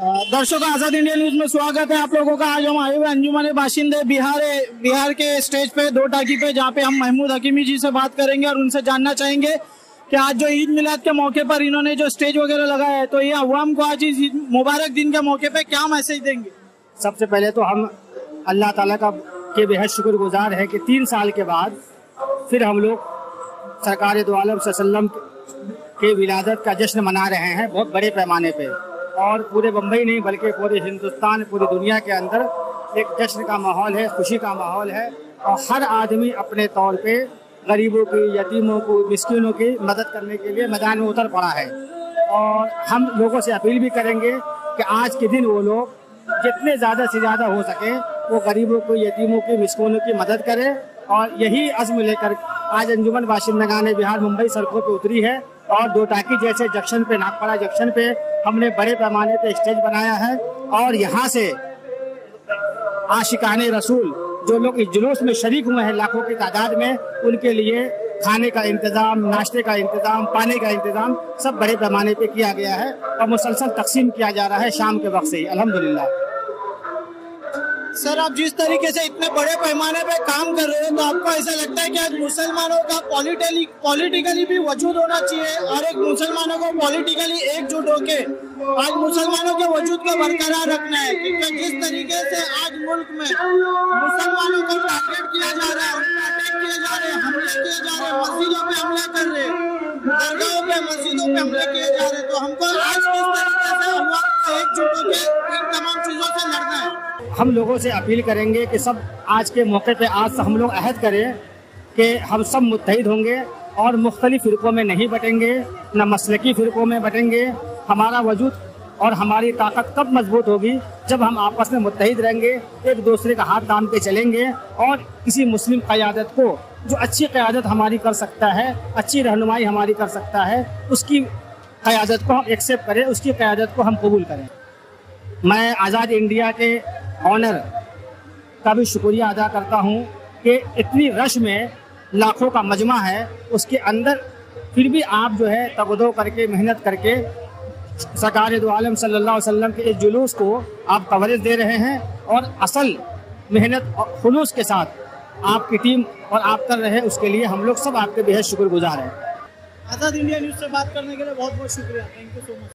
दर्शकों, आज़ाद India news में स्वागत है आप लोगों का। आज हम आए हुए अंजुमन बाशिंदे बिहार बिहार के स्टेज पे, दो टाकी पे, जहाँ पे हम महमूद हकीमी जी से बात करेंगे और उनसे जानना चाहेंगे कि आज जो ईद मिलाद के मौके पर इन्होंने जो स्टेज वगैरह लगाया है तो ये अवाम को आज इस मुबारक दिन के मौके पे क्या मैसेज देंगे? सबसे पहले तो हम अल्लाह ताला का के बेहद शुक्रगुजार है कि तीन साल के बाद फिर हम लोग सरकार दो आलम के विलादत का जश्न मना रहे हैं, बहुत बड़े पैमाने पे। और पूरे बम्बई नहीं, बल्कि पूरे हिंदुस्तान, पूरी दुनिया के अंदर एक जश्न का माहौल है, खुशी का माहौल है। और हर आदमी अपने तौर पे गरीबों की, यतीमों को, मिस्किनों की मदद करने के लिए मैदान में उतर पड़ा है। और हम लोगों से अपील भी करेंगे कि आज के दिन वो लोग जितने ज़्यादा से ज़्यादा हो सके, वो गरीबों को, यतीमों की, मिस्किनों की मदद करें। और यही अज़्म लेकर आज अंजुमन बाशिंदगा ने बिहार, मुंबई सड़कों पर उतरी है। और दो टाकी जैसे जंक्शन पे, नागपाड़ा जंक्शन पे हमने बड़े पैमाने पे स्टेज बनाया है और यहाँ से आशिकान रसूल, जो लोग इस जुलूस में शरीक हुए हैं लाखों की तादाद में, उनके लिए खाने का इंतज़ाम, नाश्ते का इंतज़ाम, पानी का इंतज़ाम सब बड़े पैमाने पे किया गया है और मुसलसल तकसीम किया जा रहा है शाम के वक्त से ही, अल्हम्दुलिल्लाह। सर, आप जिस तरीके से इतने बड़े पैमाने पे काम कर रहे हो तो आपको ऐसा लगता है कि आज मुसलमानों का पॉलिटिकली भी वजूद होना चाहिए और एक मुसलमानों को पॉलिटिकली एकजुट होके आज मुसलमानों के वजूद को बरकरार रखना है? क्योंकि जिस तरीके से आज मुल्क में मुसलमानों को टारगेट किया जा रहा है अटैक किए जा रहे हैं, हमले किए जा रहे हैं, मस्जिदों पे हमला कर रहे हैं, दरगाहों पे, मस्जिदों पे हमले किए जा रहे हैं तो हमको आज किस हम लोगों से अपील करेंगे कि सब आज के मौके पे आज हम लोग अहद करें कि हम सब मुतहद होंगे और मुख्तलिफ़ फ़िरक़ों में नहीं बटेंगे, न मसलकी फ़िरक़ों में बटेंगे। हमारा वजूद और हमारी ताकत कब मज़बूत होगी जब हम आपस में मुतहद रहेंगे, एक दूसरे का हाथ थाम के चलेंगे और किसी मुस्लिम क़्यादत को, जो अच्छी क़्यादत हमारी कर सकता है, अच्छी रहनुमाई हमारी कर सकता है, उसकी क़्यादत को हम एक्सेप्ट करें, उसकी क़्यादत को हम कबूल करें। मैं आज़ाद इंडिया के ऑनर का भी शुक्रिया अदा करता हूँ कि इतनी रश में लाखों का मजमा है, उसके अंदर फिर भी आप जो है तगदो करके, मेहनत करके सरकार आलम अलैहि वसल्लम के इस जुलूस को आप कवरेज दे रहे हैं और असल मेहनत और खुलूस के साथ आपकी टीम और आप कर रहे हैं, उसके लिए हम लोग सब आपके बेहद शुक्रगुजार हैं। आज़ाद इंडिया न्यूज़ से बात करने के लिए बहुत बहुत शुक्रिया। Thank you so much